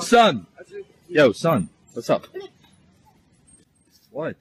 Son! Yo, son, what's up? What?